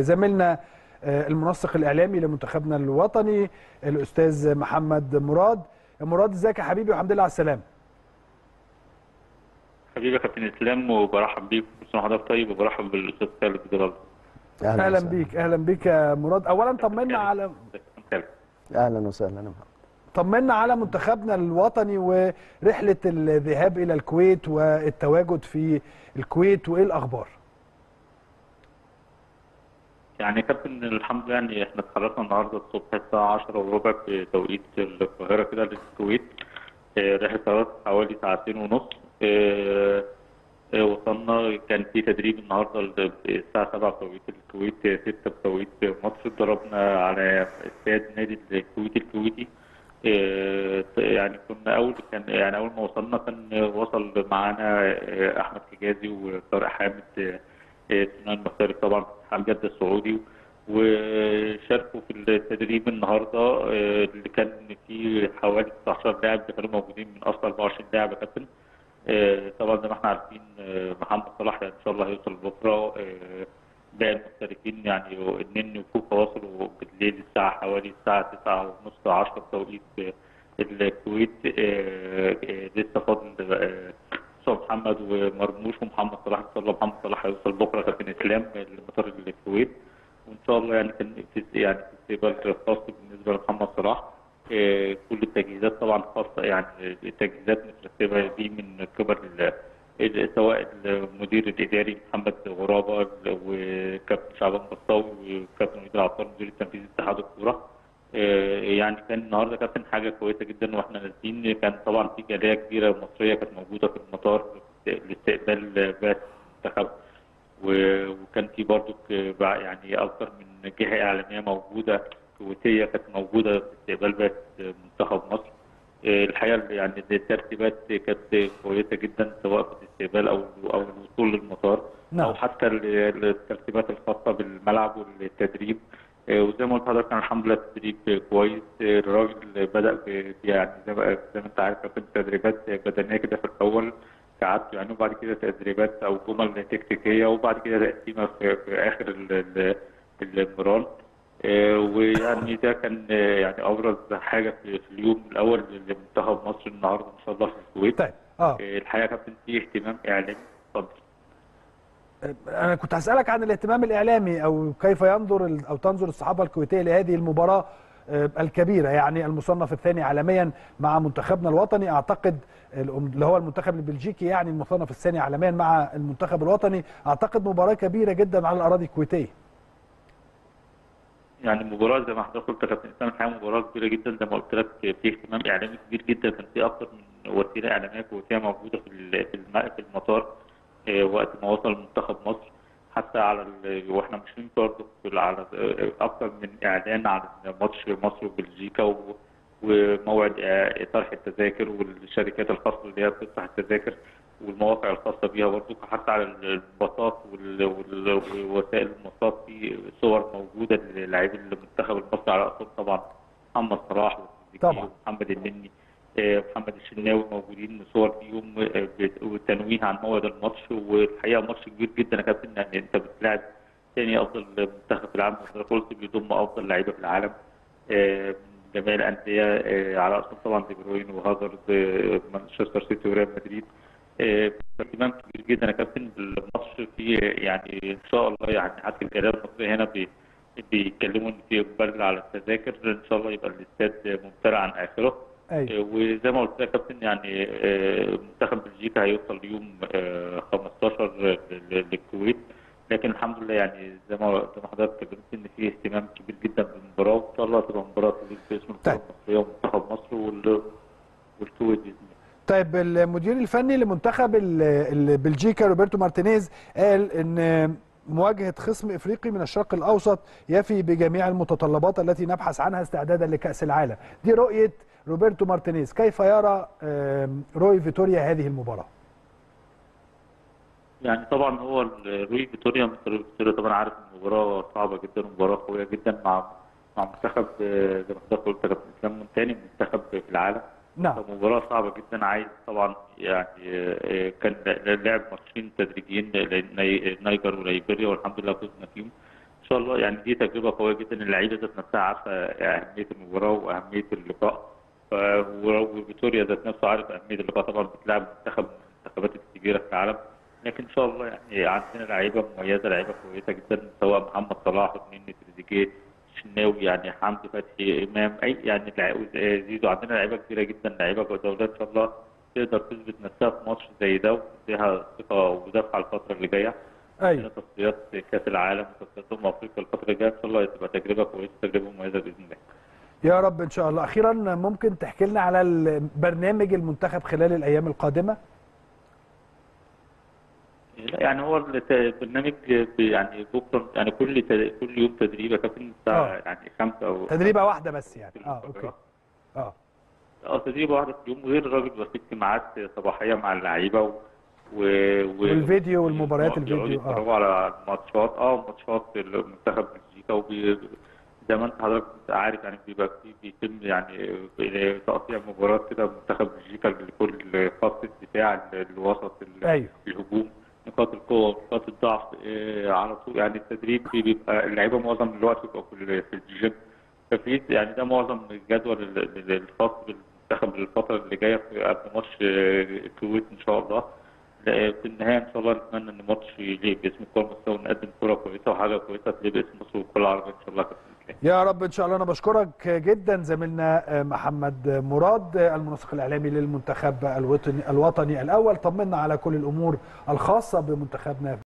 زميلنا المنسق الإعلامي لمنتخبنا الوطني الأستاذ محمد مراد. مراد إزيك يا حبيبي؟ والحمد لله على السلامة. حبيبي يا كابتن إسلام وبرحب بيك كل سنه وحضرتك طيب وبرحب بالأستاذ خالد جلال. أهلا بيك أهلا بيك يا مراد. اولا طمنا على أهلا وسهلا يا محمد طمنا على منتخبنا الوطني ورحلة الذهاب إلى الكويت والتواجد في الكويت. وإيه الأخبار؟ يعني كابتن الحمد لله يعني إحنا اتحركنا النهارده الصبح الساعة 10 وربع في توقيت القاهرة كده للكويت رحلة طيران حوالي ساعتين ونص. آه آه وصلنا كان في تدريب النهارده الساعة 7 بتوقيت الكويت 6 بتوقيت مصر. ضربنا على استاد نادي الكويت الكويتي. يعني كنا أول كان يعني أول ما وصلنا كان وصل معانا أحمد حجازي وطارق حامد سنان مختاري طبعا اتحاد جده السعودي وشاركوا في التدريب النهارده اللي كان فيه حوالي 19 لاعب كانوا موجودين من اصل 24 لاعب يا كابتن طبعا زي ما إحنا عارفين محمد صلاح إن شاء الله هيوصل بكرة باقي المشتركين يعني النني وكوكا وصلوا بالليل الساعة حوالي الساعة 9 ونص 10 بتوقيت الكويت لسه فاضل محمد ومرموش ومحمد صلاح إن شاء الله محمد صلاح هيوصل بكرة كابتن اسلام لمطار الكويت. وإن شاء الله يعني كان في يعني في استقبال خاص بالنسبة لمحمد صلاح. إيه كل التجهيزات طبعا خاصة يعني التجهيزات مترتبه دي من قبل سواء المدير الإداري محمد غرابة وكابتن شعبان بسطاوي وكابتن مدير العطار مدير التنفيذي اتحاد الكورة. يعني كان النهارده كابتن حاجة كويسة جدا وإحنا نازلين. كان طبعا في جاليه كبيرة مصرية كانت موجودة في المطار لاستقبال بعثه المنتخب. وكان في برضو يعني أكثر من جهة إعلامية موجودة كويتية كانت موجودة في استقبال بعثه منتخب مصر. الحقيقة يعني الترتيبات كانت كويسة جدا سواء في الاستقبال أو أو الوصول للمطار. نعم. أو حتى الترتيبات الخاصة بالملعب والتدريب. وزي ما قلت لحضرتك كان الحمد لله التدريب كويس. الراجل بدأ يعني زي ما, زي ما أنت عارف كانت تدريبات بدنية كده في الأول. كعادته يعني وبعد كده تدريبات أو جمل تكتيكية وبعد كده تقسيمة في, في آخر المران ويعني ده كان يعني أبرز حاجة في اليوم الأول لمنتخب مصر النهارده إن شاء الله في الكويت. طيب آه. الحقيقة كابتن في اهتمام إعلامي. اتفضل. أنا كنت هسألك عن الاهتمام الإعلامي أو كيف ينظر أو تنظر الصحافة الكويتية لهذه المباراة الكبيرة يعني المصنف الثاني عالميا مع منتخبنا الوطني. أعتقد اللي هو المنتخب البلجيكي يعني المصنف الثاني عالميا مع المنتخب الوطني. أعتقد مباراة كبيرة جدا على الأراضي الكويتية. يعني مباراة زي ما حضرتك قلت يا كابتن اسلام الحقيقة مباراة كبيرة جدا. زي ما قلت لك في اهتمام إعلامي كبير جدا. كان في أكثر من وسيله إعلامية كويتية موجودة في في المطار. وقت ما وصل منتخب مصر حتى على وإحنا ماشيين برضه على أكثر من إعلان عن ماتش مصر وبلجيكا وموعد طرح التذاكر والشركات الخاصة اللي هي بتطرح التذاكر والمواقع الخاصة بيها برضه حتى على الباصات ووسائل المواصلات في صور موجودة للاعبين المنتخب المصري على راسهم طبعا محمد صلاح طبعا. ومحمد النني. محمد الشناوي موجودين صور فيهم والتنويه عن موعد الماتش. والحقيقة ماتش كبير جدا. يا كابتن ان أنت بتلاعب ثاني أفضل منتخب في العالم قلت بيضم أفضل لعيبه في العالم. جميع الأندية على رأسهم طبعا دي بروين وهازارد مانشستر سيتي وريال مدريد. اهتمام كبير جدا يا كابتن بالماتش. في يعني إن شاء الله يعني حتى الجاليه المصريه هنا بي بيتكلموا إن في اقبال على التذاكر. إن شاء الله يبقى الاستاد ممتلئ عن آخره. أيوة. وزي ما قلت لك يا كابتن يعني منتخب بلجيكا هيوصل يوم 15 للكويت لكن الحمد لله يعني زي ما زي ما حضرتك اتكلمت إن في اهتمام كبير جدا بالمباراة وإن شاء الله تبقى مباراة تليق باسم الكرة المصرية ومنتخب مصر والكويت بإذن الله. طيب المدير الفني لمنتخب بلجيكا روبرتو مارتينيز قال إن مواجهة خصم إفريقي من الشرق الأوسط يفي بجميع المتطلبات التي نبحث عنها استعدادا لكأس العالم. دي رؤية روبرتو مارتينيز. كيف يرى روي فيتوريا هذه المباراة؟ يعني طبعا هو روي فيتوريا مستر فيتوريا طبعا عارف المباراة صعبة جدا ومباراه قوية جدا مع مع منتخب زي ما حضرتك قلت كابتن إسلام ثاني منتخب في العالم. نعم. مباراة صعبة جدا عايز طبعا يعني كان لعب ماتشين تدريجيين نيجر وليبيريا والحمد لله فزنا فيهم. إن شاء الله يعني دي تجربة قوية جدا اللعيبة ذات نفسها عارفة أهمية المباراة وأهمية اللقاء. وفيتوريا ذات نفسه عارف أهمية اللقاء طبعا بتلعب منتخب من المنتخبات الكبيرة في العالم. لكن إن شاء الله يعني عندنا لعيبة مميزة لعيبة كويسة جدا سواء محمد صلاح ونيني تريزيجيه الشناوي يعني حمدي فتحي إمام أي يعني زيزو عندنا لعيبة كبيرة جدا لعيبة دولات إن شاء الله تقدر تثبت نفسها في ماتش زي ده وتديها ثقة ودفعة الفترة اللي جاية. أيوه. تصفيات كأس العالم وتصفيات أمم أفريقيا الفترة الجاية إن شاء الله تبقى تجربة كويسة تجربة مميزة بإذن الله. يا رب إن شاء الله. أخيرا ممكن تحكي لنا على برنامج المنتخب خلال الأيام القادمة؟ لا يعني هو البرنامج يعني بكرة يعني كل كل يوم تدريب يا كابتن آه. الساعة يعني خمسة أو تدريبة واحدة بس يعني آه أوكي. آه آه تدريبة واحدة في اليوم غير الراجل بيبقى في اجتماعات صباحية مع اللعيبة و... و... والفيديو والمباريات الفيديو، آه. على الماتشات آه ماتشات المنتخب بلجيكا وبي... زي ما أنت حضرتك عارف يعني بيبقى في بيتم يعني تقطيع مباراة كده منتخب بلجيكا لكل خط الدفاع الوسط ال- أيوه الهجوم نقاط القوة ونقاط الضعف آه، على طول. يعني التدريب فيه بيبقى اللعيبة معظم الوقت بيبقى في ال- في الجيم. ففي يعني ده معظم الجدول ال- ال- الخاص بالمنتخب الفترة اللي جاية في- قبل ماتش آه، الكويت إن شاء الله. في النهاية إن شاء الله نتمنى إن الماتش يليق باسم الكرة المصريه ونقدم كرة كويسة وحاجة كويسة تليق باسم مصر والكرة العربية إن شاء الله. اسلام يا رب إن شاء الله. أنا بشكرك جدا زميلنا محمد مراد المنسق الإعلامي للمنتخب الوطني الوطني الأول. طمنا على كل الأمور الخاصة بمنتخبنا.